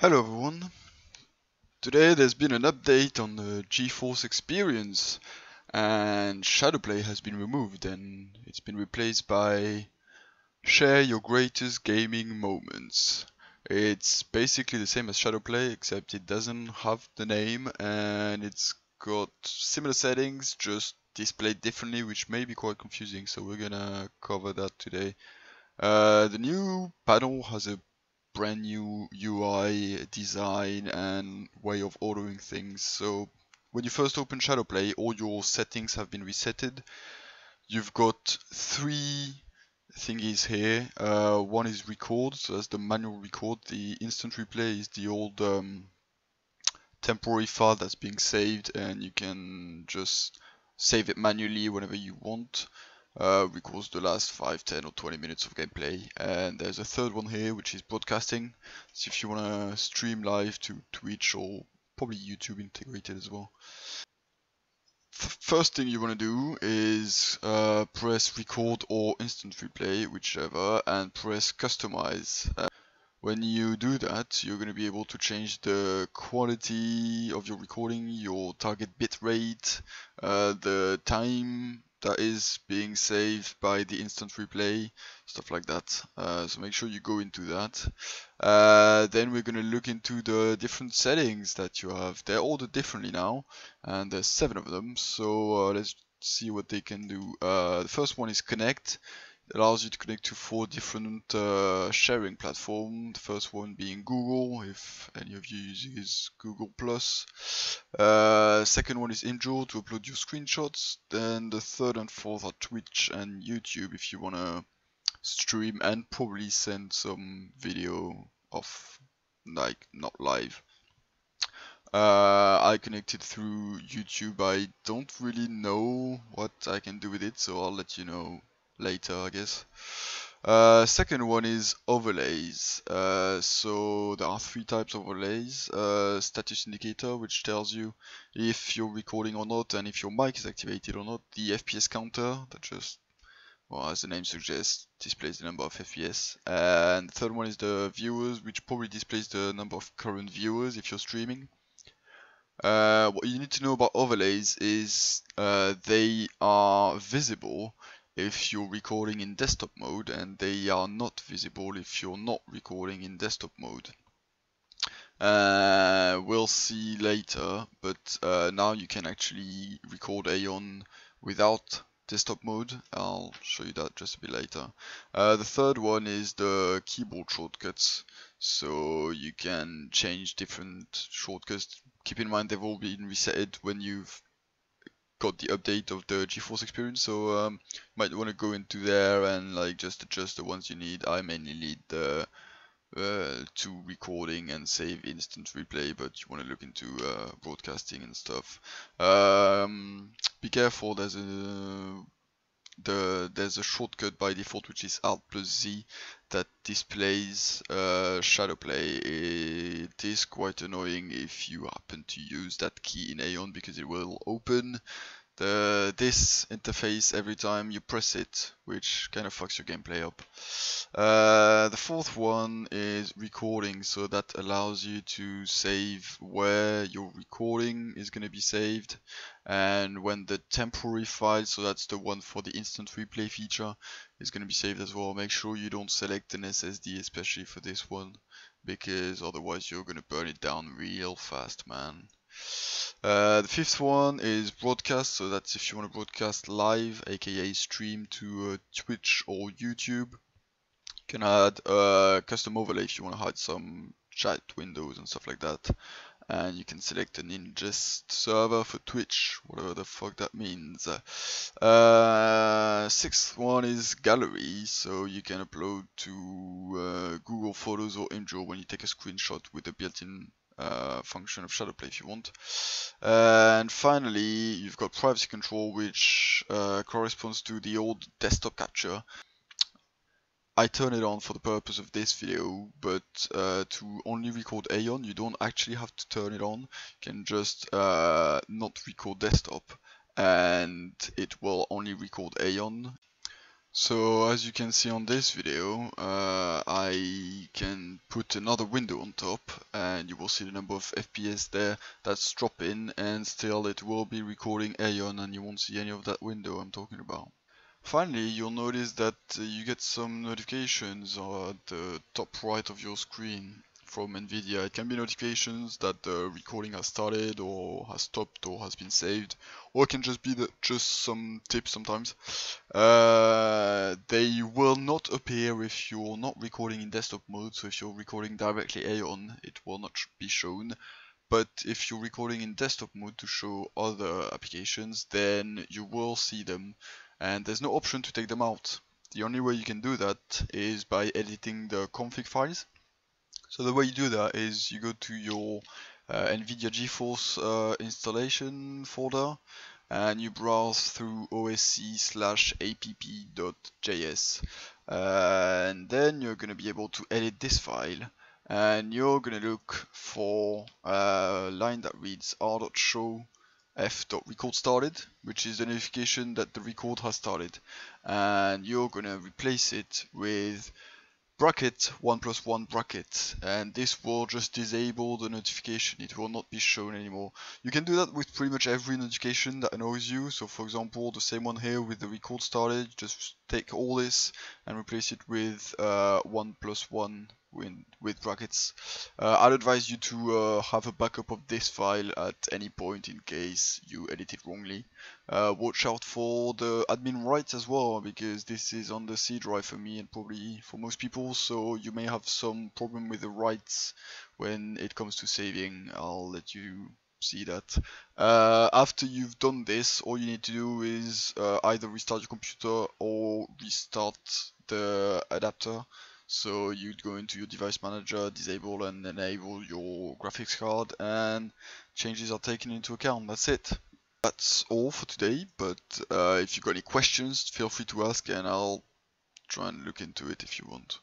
Hello everyone. Today there's been an update on the GeForce experience and Shadowplay has been removed and it's been replaced by Share Your Greatest Gaming Moments. It's basically the same as Shadowplay except it doesn't have the name and it's got similar settings just displayed differently which may be quite confusing so we're gonna cover that today. Uh, the new panel has a brand new UI design and way of ordering things. So when you first open Shadowplay, all your settings have been resetted. You've got three thingies here. Uh, one is record, so that's the manual record. The instant replay is the old um, temporary file that's being saved, and you can just save it manually whenever you want uh, records the last 5, 10 or 20 minutes of gameplay. And there's a third one here which is broadcasting. So if you want to stream live to Twitch or probably YouTube integrated as well. first thing you want to do is uh, press record or instant replay, whichever, and press customize. Uh, when you do that, you're going to be able to change the quality of your recording, your target bit rate, uh, the time that is being saved by the instant replay, stuff like that. Uh, so make sure you go into that. Uh, then we're going to look into the different settings that you have. They're all ordered differently now, and there's seven of them. So uh, let's see what they can do. Uh, the first one is connect. Allows you to connect to four different uh, sharing platforms. The first one being Google, if any of you use Google Plus. Uh, second one is Imgur to upload your screenshots. Then the third and fourth are Twitch and YouTube if you want to stream and probably send some video of like not live. Uh, I connected through YouTube. I don't really know what I can do with it, so I'll let you know later, I guess. Uh, second one is overlays. Uh, so there are three types of overlays. Uh, status indicator, which tells you if you're recording or not and if your mic is activated or not. The FPS counter, that just, well, as the name suggests, displays the number of FPS. And the third one is the viewers, which probably displays the number of current viewers if you're streaming. Uh, what you need to know about overlays is uh, they are visible if you're recording in desktop mode and they are not visible if you're not recording in desktop mode. Uh, we'll see later, but uh, now you can actually record Aion without desktop mode. I'll show you that just a bit later. Uh, the third one is the keyboard shortcuts. So you can change different shortcuts. Keep in mind they've all been resetted when you've got the update of the GeForce experience, so um, you might want to go into there and like just adjust the ones you need. I mainly need the uh, to recording and save instant replay, but you want to look into uh, broadcasting and stuff. Um, be careful, there's a the there's a shortcut by default which is Alt plus Z that displays uh, shadow play. It is quite annoying if you happen to use that key in Aion because it will open the this interface every time you press it, which kind of fucks your gameplay up. Uh, the fourth one is recording, so that allows you to save where your recording is going to be saved, and when the temporary file, so that's the one for the instant replay feature, is going to be saved as well. Make sure you don't select an SSD, especially for this one, because otherwise you're going to burn it down real fast, man. Uh, the fifth one is broadcast, so that's if you want to broadcast live, aka stream to uh, Twitch or YouTube. You can add a custom overlay if you want to hide some chat windows and stuff like that. And you can select an ingest server for Twitch, whatever the fuck that means. Uh, sixth one is gallery, so you can upload to uh, Google Photos or Imgur when you take a screenshot with a built-in uh, function of Shadowplay if you want. Uh, and finally, you've got privacy control, which uh, corresponds to the old desktop capture. I turn it on for the purpose of this video, but uh, to only record Aion, you don't actually have to turn it on. You can just uh, not record desktop, and it will only record Aion. So as you can see on this video, uh, I can put another window on top and you will see the number of FPS there that's dropping and still it will be recording Aion and you won't see any of that window I'm talking about. Finally, you'll notice that uh, you get some notifications at the top right of your screen from NVIDIA. It can be notifications that the recording has started or has stopped or has been saved, or it can just be the, just some tips sometimes. Uh, they will not appear if you're not recording in desktop mode, so if you're recording directly Aion, it will not be shown. But if you're recording in desktop mode to show other applications, then you will see them, and there's no option to take them out. The only way you can do that is by editing the config files. So the way you do that is you go to your uh, NVIDIA GeForce uh, installation folder and you browse through osc slash app.js uh, and then you're going to be able to edit this file and you're going to look for a line that reads r.show f.record started which is the notification that the record has started. And you're going to replace it with bracket 1 plus 1 bracket and this will just disable the notification. It will not be shown anymore. You can do that with pretty much every notification that annoys you. So for example the same one here with the record started. Just take all this and replace it with uh, 1 plus 1 with, with brackets. Uh, I'd advise you to uh, have a backup of this file at any point in case you edit it wrongly. Uh, watch out for the admin rights as well because this is on the C drive for me and probably for most people so you may have some problem with the rights when it comes to saving. I'll let you see that. Uh, after you've done this, all you need to do is uh, either restart your computer or restart the adapter. So you'd go into your device manager, disable and enable your graphics card and changes are taken into account. That's it. That's all for today, but uh, if you've got any questions, feel free to ask and I'll try and look into it if you want.